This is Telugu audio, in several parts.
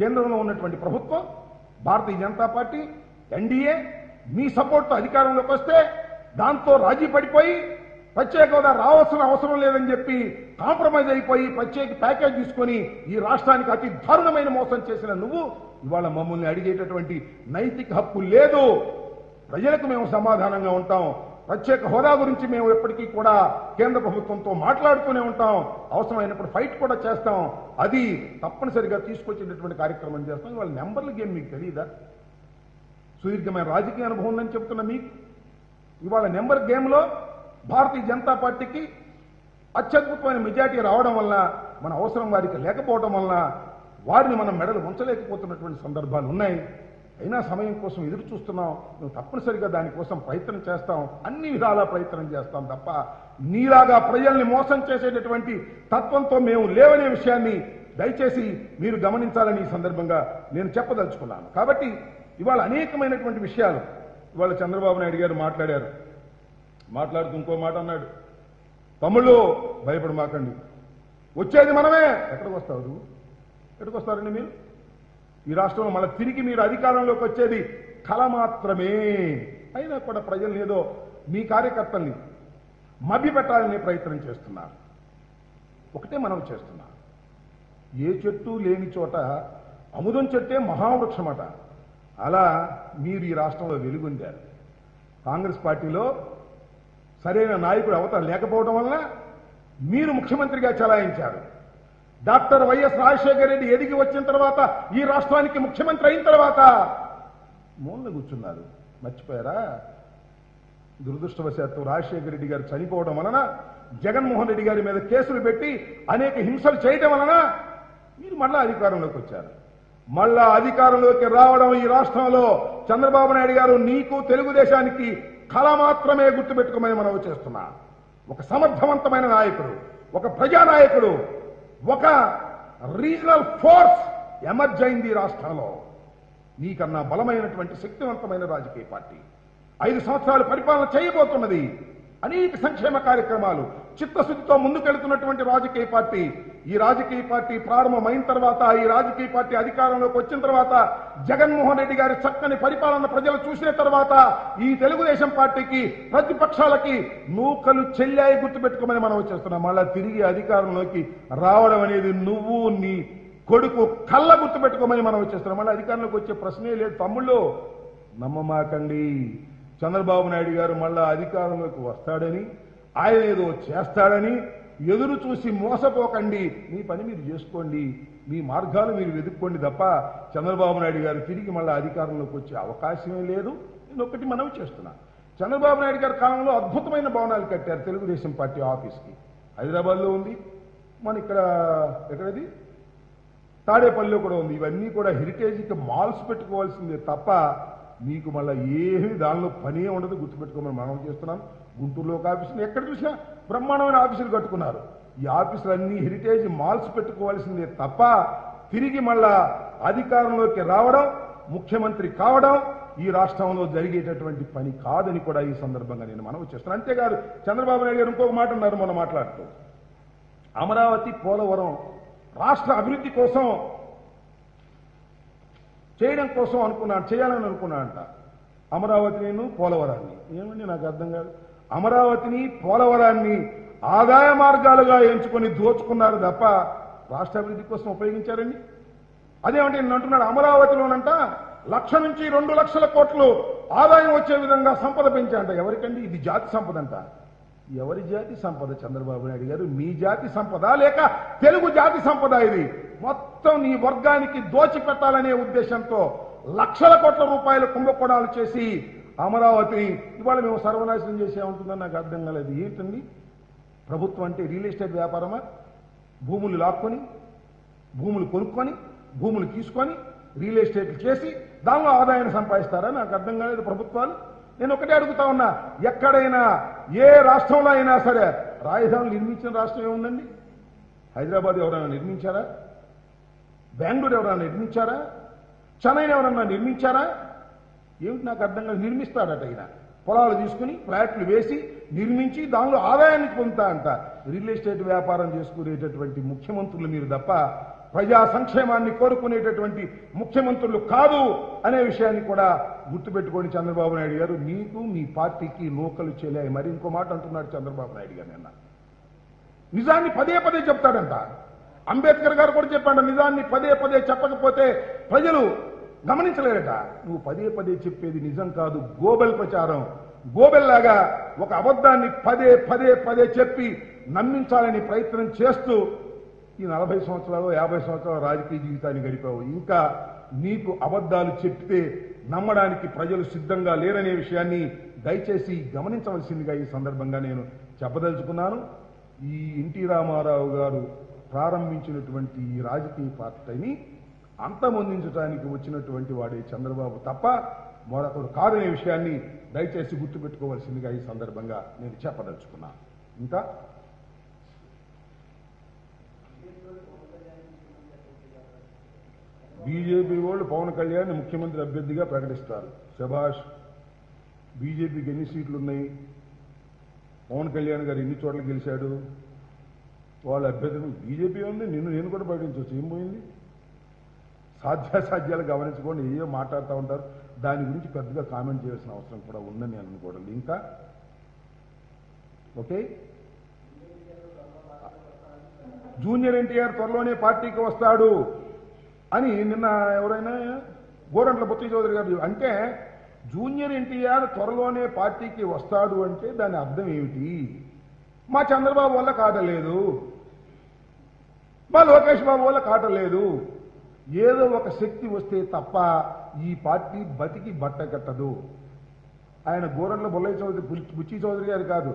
కేంద్రంలో ఉన్నటువంటి ప్రభుత్వం భారతీయ జనతా పార్టీ ఎన్డీఏ మీ సపోర్ట్తో అధికారంలోకి వస్తే దాంతో రాజీ పడిపోయి ప్రత్యేక హోదా రావాల్సిన అవసరం లేదని చెప్పి కాంప్రమైజ్ అయిపోయి ప్రత్యేక ప్యాకేజ్ తీసుకొని ఈ రాష్ట్రానికి అతి దారుణమైన మోసం చేసిన నువ్వు ఇవాళ మమ్మల్ని అడిగేటటువంటి నైతిక హక్కు లేదు. ప్రజలకు మేము సమాధానంగా ఉంటాం. ప్రత్యేక హోదా గురించి మేము ఎప్పటికీ కూడా కేంద్ర ప్రభుత్వంతో మాట్లాడుతూనే ఉంటాం. అవసరమైనప్పుడు ఫైట్ కూడా చేస్తాం. అది తప్పనిసరిగా తీసుకొచ్చేటటువంటి కార్యక్రమం చేస్తాం. ఇవాళ నెంబర్ల గేమ్ మీకు తెలియదా సుదీర్ఘమైన రాజకీయ అనుభవం ఉందని చెప్తున్న మీకు. ఇవాళ నెంబర్ గేమ్లో భారతీయ జనతా పార్టీకి అత్యద్భుతమైన మెజార్టీ రావడం వల్ల మన అవసరం వారికి లేకపోవడం వల్ల వారిని మనం మెడలు ఉంచలేకపోతున్నటువంటి సందర్భాలు ఉన్నాయి. అయినా సమయం కోసం ఎదురు చూస్తున్నాం. మేము తప్పనిసరిగా దానికోసం ప్రయత్నం చేస్తాం. అన్ని విధాలా ప్రయత్నం చేస్తాం తప్ప నీలాగా ప్రజల్ని మోసం చేసేటటువంటి తత్వంతో మేము లేవనే విషయాన్ని దయచేసి మీరు గమనించాలని ఈ సందర్భంగా నేను చెప్పదలుచుకున్నాను. కాబట్టి ఇవాళ అనేకమైనటువంటి విషయాలు ఇవాళ చంద్రబాబు నాయుడు గారు మాట్లాడారు. మాట్లాడుతూ ఇంకో మాట అన్నాడు. తమ్ముళ్ళు భయపడమాకండి. వచ్చేది మనమే. ఎక్కడికి వస్తారు? ఎక్కడికి వస్తారండి మీరు? ఈ రాష్ట్రంలో మళ్ళీ తిరిగి మీరు అధికారంలోకి వచ్చేది కళ మాత్రమే. అయినా కూడా ప్రజల్ని ఏదో మీ కార్యకర్తల్ని మభ్యపెట్టాలనే ప్రయత్నం చేస్తున్నారు. ఒకటే మనం చేస్తున్నాం ఏ చెట్టు లేని చోట అముదం చెట్టే మహావృక్షమట. అలా మీరు ఈ రాష్ట్రంలో వెలుగొందారు. కాంగ్రెస్ పార్టీలో సరైన నాయకుడు అవతల లేకపోవడం వల్ల మీరు ముఖ్యమంత్రిగా చలాయించారు. డాక్టర్ వైఎస్ రాజశేఖర రెడ్డి ఎదిగి వచ్చిన తర్వాత ఈ రాష్ట్రానికి ముఖ్యమంత్రి అయిన తర్వాత మూలన కూర్చున్నారు. మర్చిపోయారా? దురదృష్టవశాత్తు రాజశేఖర రెడ్డి గారు చనిపోవడం వలన జగన్మోహన్ రెడ్డి గారి మీద కేసులు పెట్టి అనేక హింసలు చేయడం వలన మీరు మళ్ళా అధికారంలోకి వచ్చారు. మళ్ళా అధికారంలోకి రావడం ఈ రాష్ట్రంలో చంద్రబాబు నాయుడు గారు నీకు తెలుగుదేశానికి కళ మాత్రమే గుర్తుపెట్టుకోమని మనం చేస్తున్నా. ఒక సమర్థవంతమైన నాయకుడు ఒక ప్రజానాయకుడు ఒక రీజనల్ ఫోర్స్ ఎమర్జ్ అయింది రాష్ట్రంలో. నీకన్నా బలమైనటువంటి శక్తివంతమైన రాజకీయ పార్టీ. ఐదు సంవత్సరాలు పరిపాలన చేయబోతున్నది. అనేక సంక్షేమ కార్యక్రమాలు చిత్తశుద్ధితో ముందుకెళ్తున్నటువంటి రాజకీయ పార్టీ. ఈ రాజకీయ పార్టీ ప్రారంభమైన తర్వాత ఈ రాజకీయ పార్టీ అధికారంలోకి వచ్చిన తర్వాత జగన్మోహన్ రెడ్డి గారి చక్కని పరిపాలన ప్రజలు చూసిన తర్వాత ఈ తెలుగుదేశం పార్టీకి ప్రతిపక్షాలకి నూకలు చెల్లాయి గుర్తుపెట్టుకోమని మనం వచ్చేస్తున్నాం. మళ్ళా తిరిగి అధికారంలోకి రావడం అనేది నువ్వు నీ కొడుకు కళ్ళ గుర్తుపెట్టుకోమని మనం వచ్చేస్తున్నాం. మళ్ళీ అధికారంలోకి వచ్చే ప్రశ్నే లేదు. తమ్ముళ్ళు నమ్మమాకండి. చంద్రబాబు నాయుడు గారు మళ్ళా అధికారంలోకి వస్తాడని ఆయన ఏదో చేస్తాడని ఎదురు చూసి మోసపోకండి. మీ పని మీరు చేసుకోండి. మీ మార్గాలు మీరు వెతుక్కోండి తప్ప చంద్రబాబు నాయుడు గారు తిరిగి మళ్ళీ అధికారంలోకి వచ్చే అవకాశమే లేదు. నేను ఒకటి మనవి చేస్తున్నా. చంద్రబాబు నాయుడు గారి కాలంలో అద్భుతమైన భవనాలు కట్టారు తెలుగుదేశం పార్టీ ఆఫీస్కి. హైదరాబాద్లో ఉంది. మన ఇక్కడ ఎక్కడది? తాడేపల్లిలో కూడా ఉంది. ఇవన్నీ కూడా హెరిటేజ్కి మాల్స్ పెట్టుకోవాల్సిందే తప్ప మీకు మళ్ళీ ఏమి దానిలో పనే ఉండదు గుర్తుపెట్టుకోమని మనం చేస్తున్నాం గుంటూరులో ఒక ఆఫీసులు ఎక్కడ చూసినా బ్రహ్మాండమైన ఆఫీసులు కట్టుకున్నారు. ఈ ఆఫీసులన్నీ హెరిటేజ్ మాల్స్ పెట్టుకోవాల్సిందే తప్ప తిరిగి మళ్ళా అధికారంలోకి రావడం ముఖ్యమంత్రి కావడం ఈ రాష్ట్రంలో జరిగేటటువంటి పని కాదని కూడా ఈ సందర్భంగా నేను మనవి చేస్తున్నాను. అంతేకాదు చంద్రబాబు నాయుడు గారు ఇంకొక మాట అన్నారు మొన్న మాట్లాడుతూ. అమరావతి పోలవరం రాష్ట్ర అభివృద్ధి కోసం చేయడం కోసం అనుకున్నాను చేయాలని అనుకున్నాడంట అమరావతి నేను పోలవరాన్ని. ఏమండి నాకు అర్థం కాదు? అమరావతిని పోలవరాన్ని ఆదాయ మార్గాలుగా ఎంచుకొని దోచుకున్నారు తప్ప రాష్ట్ర అభివృద్ధి కోసం ఉపయోగించారండి? అదేమంటే నేను అంటున్నాడు అమరావతిలోనంట లక్ష నుంచి రెండు లక్షల కోట్లు ఆదాయం వచ్చే విధంగా సంపద పెంచాంట ఎవరికండి? ఇది జాతి సంపద అంట. ఎవరి జాతి సంపద? చంద్రబాబు నాయుడు గారు మీ జాతి సంపద లేక తెలుగు జాతి సంపద ఇది. మొత్తం నీ వర్గానికి దోచిపెట్టాలనే ఉద్దేశంతో లక్షల కోట్ల రూపాయల కుంభకోణాలు చేసి అమరావతిని ఇవాళ మేము సర్వనాశనం చేసేమంటుందని నాకు అర్థం కాలేదు. ఏంటండి? ప్రభుత్వం అంటే రియల్ ఎస్టేట్ వ్యాపారమా? భూములు లాక్కొని భూములు కొనుక్కొని భూములు తీసుకొని రియల్ ఎస్టేట్లు చేసి దానిలో ఆదాయాన్ని సంపాదిస్తారా? నాకు అర్థం కాలేదు ప్రభుత్వాలు. నేను ఒకటే అడుగుతా ఉన్నా ఎక్కడైనా ఏ రాష్ట్రంలో అయినా సరే రాజధానులు నిర్మించిన రాష్ట్రం ఏముందండి హైదరాబాద్ ఎవరైనా నిర్మించారా? బెంగళూరు ఎవరైనా నిర్మించారా? చెన్నై ఎవరన్నా నిర్మించారా? ఏమిటి నాకు అర్థం కాదు నిర్మిస్తాడట ఈయన. పొలాలు తీసుకుని ఫ్లాట్లు వేసి నిర్మించి దానిలో ఆదాయాన్ని పొందుతా అంట. రియల్ ఎస్టేట్ వ్యాపారం చేసుకునేటటువంటి ముఖ్యమంత్రులు మీరు తప్ప ప్రజా సంక్షేమాన్ని కోరుకునేటటువంటి ముఖ్యమంత్రులు కాదు అనే విషయాన్ని కూడా గుర్తుపెట్టుకోండి చంద్రబాబు నాయుడు గారు. మీకు మీ పార్టీకి నూకలు చెల్లాయి మరి ఇంకో మాట అంటున్నాడు చంద్రబాబు నాయుడు గారు నిన్న. నిజాన్ని పదే పదే చెప్తాడంట. అంబేద్కర్ గారు కూడా చెప్పాడు నిజాన్ని పదే పదే చెప్పకపోతే ప్రజలు గమనించలేరట. నువ్వు పదే పదే చెప్పేది నిజం కాదు గోబెల్ ప్రచారం. గోబెల్ లాగా ఒక అబద్ధాన్ని పదే పదే పదే చెప్పి నమ్మించాలని ప్రయత్నం చేస్తూ ఈ నలభై సంవత్సరాలు యాభై సంవత్సరాల రాజకీయ జీవితాన్ని గడిపావు. ఇంకా నీకు అబద్ధాలు చెప్తే నమ్మడానికి ప్రజలు సిద్ధంగా లేరనే విషయాన్ని దయచేసి గమనించవలసిందిగా ఈ సందర్భంగా నేను చెప్పదలుచుకున్నాను. ఈ ఎన్టీ రామారావు గారు ప్రారంభించినటువంటి ఈ రాజకీయ పార్టీని అంతమొందించడానికి వచ్చినటువంటి వాడే చంద్రబాబు తప్ప మరొకడు కాదనే విషయాన్ని దయచేసి గుర్తుపెట్టుకోవాల్సిందిగా ఈ సందర్భంగా నేను చెప్పదలుచుకున్నాను ఇంకా బీజేపీ వాళ్ళు పవన్ కళ్యాణ్ ముఖ్యమంత్రి అభ్యర్థిగా ప్రకటిస్తారు. శభాష్ బీజేపీకి ఎన్ని సీట్లు ఉన్నాయి పవన్ కళ్యాణ్ గారు ఎన్ని చోట్ల గెలిచాడు? వాళ్ళ అభ్యర్థులు బీజేపీ ఉంది నిన్ను నేను కూడా ప్రకటించవచ్చు ఏం పోయింది? సాధ్యాసాధ్యాలు గమనించుకోండి ఏయో మాట్లాడుతూ ఉంటారు? దాని గురించి పెద్దగా కామెంట్ చేయాల్సిన అవసరం కూడా ఉందని నేను అనుకోవడం. ఇంకా? ఓకే? జూనియర్ ఎన్టీఆర్ త్వరలోనే పార్టీకి వస్తాడు అని నిన్న ఎవరైనా గోరంట్ల బొత్తి చౌదరి గారు అంటే జూనియర్ ఎన్టీఆర్ త్వరలోనే పార్టీకి వస్తాడు అంటే దాని అర్థం ఏమిటి? మా చంద్రబాబు వల్ల కాదలేదు. మా లోకేష్ బాబు వల్ల కాటలేదు ఏదో ఒక శక్తి వస్తే తప్ప ఈ పార్టీ బతికి బట్ట కట్టదు. ఆయన గోరంట్ల బుల్లయ్య చౌదరి బుచ్చి చౌదరి గారు కాదు.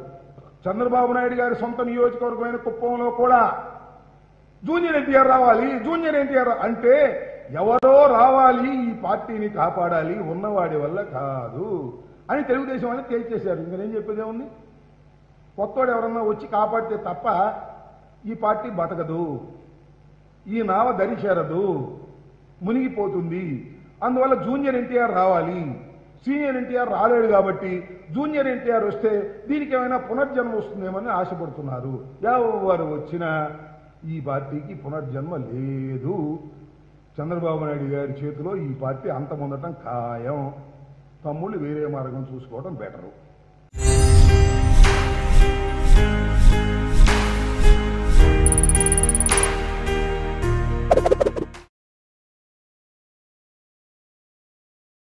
చంద్రబాబు నాయుడు గారి సొంత నియోజకవర్గమైన కుప్పంలో కూడా జూనియర్ ఎన్టీఆర్ రావాలి జూనియర్ ఎన్టీఆర్ అంటే ఎవరో రావాలి ఈ పార్టీని కాపాడాలి ఉన్నవాడి వల్ల కాదు అని తెలుగుదేశం వాళ్ళు తేల్చేశారు. ఇంకా నేను చెప్పేదే ఉంది కొత్తవాడు ఎవరన్నా వచ్చి కాపాడితే తప్ప ఈ పార్టీ బతకదు. ఈ నావ దరిచేరదు. మునిగిపోతుంది. అందువల్ల జూనియర్ ఎన్టీఆర్ రావాలి. సీనియర్ ఎన్టీఆర్ రాలేడు కాబట్టి జూనియర్ ఎన్టీఆర్ వస్తే దీనికి ఏమైనా పునర్జన్మ వస్తుందేమని ఆశపడుతున్నారు. ఎవరు వచ్చినా ఈ పార్టీకి పునర్జన్మ లేదు. చంద్రబాబు నాయుడు గారి చేతిలో ఈ పార్టీ అంతమొందటం ఖాయం. తమ్ముళ్ళు వేరే మార్గం చూసుకోవడం బెటరు.